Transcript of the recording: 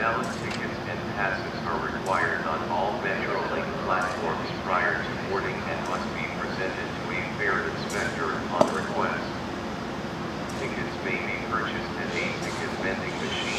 valid tickets and passes are required on all MetroLink platforms prior to boarding and must be presented to a fare inspector upon request. Tickets may be purchased at a ticket vending machine.